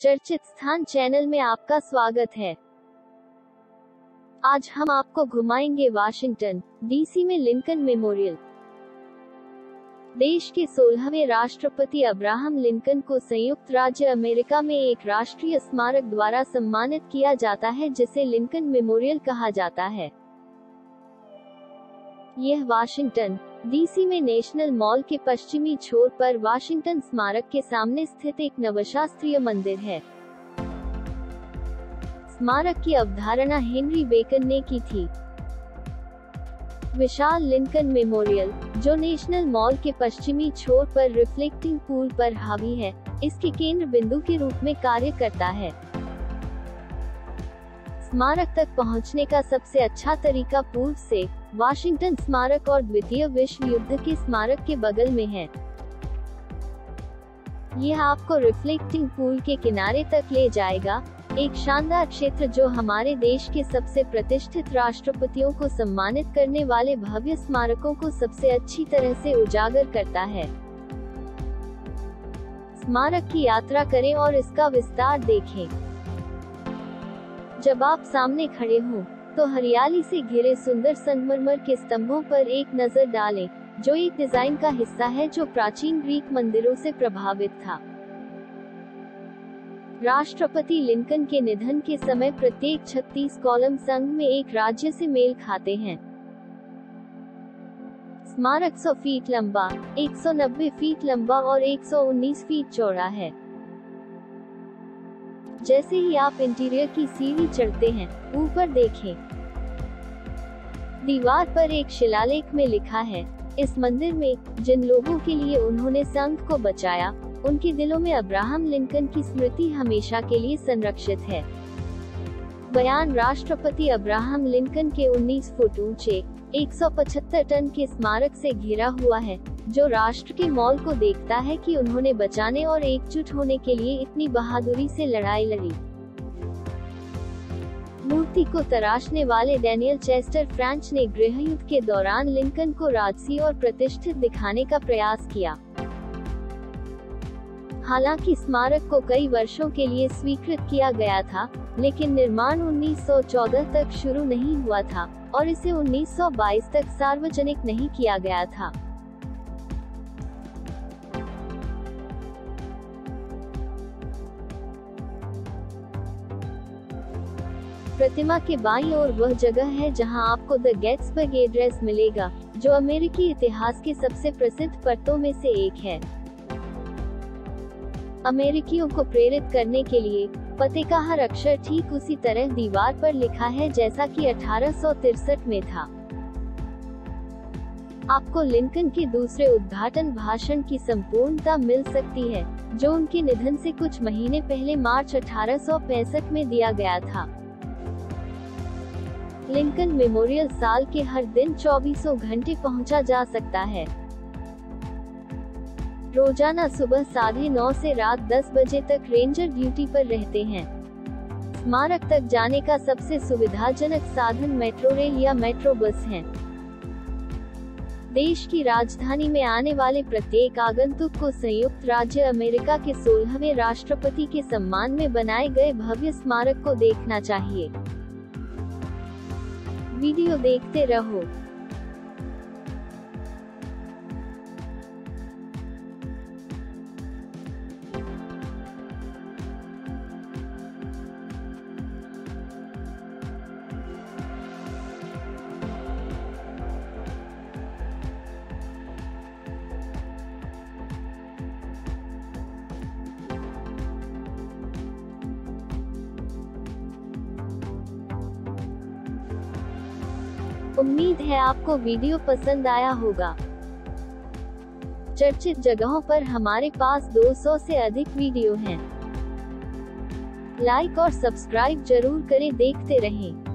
चर्चित स्थान चैनल में आपका स्वागत है। आज हम आपको घुमाएँगे वाशिंगटन डीसी में लिंकन मेमोरियल। देश के सोलहवें राष्ट्रपति अब्राहम लिंकन को संयुक्त राज्य अमेरिका में एक राष्ट्रीय स्मारक द्वारा सम्मानित किया जाता है, जिसे लिंकन मेमोरियल कहा जाता है। यह वाशिंगटन डीसी में नेशनल मॉल के पश्चिमी छोर पर वाशिंगटन स्मारक के सामने स्थित एक नवशास्त्रीय मंदिर है। स्मारक की अवधारणा हेनरी बेकन ने की थी। विशाल लिंकन मेमोरियल, जो नेशनल मॉल के पश्चिमी छोर पर रिफ्लेक्टिंग पूल पर हावी है, इसके केंद्र बिंदु के रूप में कार्य करता है। स्मारक तक पहुँचने का सबसे अच्छा तरीका पूर्व से वाशिंगटन स्मारक और द्वितीय विश्व युद्ध के स्मारक के बगल में है। यह आपको रिफ्लेक्टिंग पूल के किनारे तक ले जाएगा, एक शानदार क्षेत्र जो हमारे देश के सबसे प्रतिष्ठित राष्ट्रपतियों को सम्मानित करने वाले भव्य स्मारकों को सबसे अच्छी तरह से उजागर करता है। स्मारक की यात्रा करें और इसका विस्तार देखें। जब आप सामने खड़े हों तो हरियाली से घिरे सुंदर संगमरमर के स्तंभों पर एक नज़र डालें, जो एक डिज़ाइन का हिस्सा है जो प्राचीन ग्रीक मंदिरों से प्रभावित था। राष्ट्रपति लिंकन के निधन के समय प्रत्येक 36 कॉलम संघ में एक राज्य से मेल खाते हैं। स्मारक 100 फीट लंबा 190 फीट लंबा और 119 फीट चौड़ा है। जैसे ही आप इंटीरियर की सीढ़ी चढ़ते हैं ऊपर देखें। दीवार पर एक शिलालेख में लिखा है, इस मंदिर में, जिन लोगों के लिए उन्होंने संघ को बचाया, उनके दिलों में अब्राहम लिंकन की स्मृति हमेशा के लिए संरक्षित है। बयान राष्ट्रपति अब्राहम लिंकन के 19 फुट ऊँचे 175 टन के स्मारक से घिरा हुआ है, जो राष्ट्र के मॉल को देखता है कि उन्होंने बचाने और एकजुट होने के लिए इतनी बहादुरी से लड़ाई लड़ी। मूर्ति को तराशने वाले डेनियल चेस्टर फ्रांच ने गृह युद्ध के दौरान लिंकन को राजसी और प्रतिष्ठित दिखाने का प्रयास किया। हालाँकि स्मारक को कई वर्षों के लिए स्वीकृत किया गया था, लेकिन निर्माण 1914 तक शुरू नहीं हुआ था, और इसे 1922 तक सार्वजनिक नहीं किया गया था। प्रतिमा के बाईं ओर वह जगह है जहाँ आपको द गेट्सबर्ग एड्रेस मिलेगा, जो अमेरिकी इतिहास के सबसे प्रसिद्ध परतों में से एक है। अमेरिकियों को प्रेरित करने के लिए पते का हर अक्षर ठीक उसी तरह दीवार पर लिखा है जैसा कि अठारह में था। आपको लिंकन के दूसरे उद्घाटन भाषण की संपूर्णता मिल सकती है, जो उनके निधन से कुछ महीने पहले मार्च अठारह सौ पैंसठ में दिया गया था। लिंकन मेमोरियल साल के हर दिन चौबीसों घंटे पहुँचा जा सकता है। रोज़ाना सुबह साढ़े नौ से रात दस बजे तक रेंजर ड्यूटी पर रहते हैं। स्मारक तक जाने का सबसे सुविधाजनक साधन मेट्रो रेल या मेट्रो बस है। देश की राजधानी में आने वाले प्रत्येक आगंतुक को संयुक्त राज्य अमेरिका के सोलहवें राष्ट्रपति के सम्मान में बनाए गए भव्य स्मारक को देखना चाहिए। वीडियो देखते रहो। उम्मीद है आपको वीडियो पसंद आया होगा चर्चित जगहों पर हमारे पास 200 से अधिक वीडियो हैं। लाइक और सब्सक्राइब ज़रूर करें, देखते रहें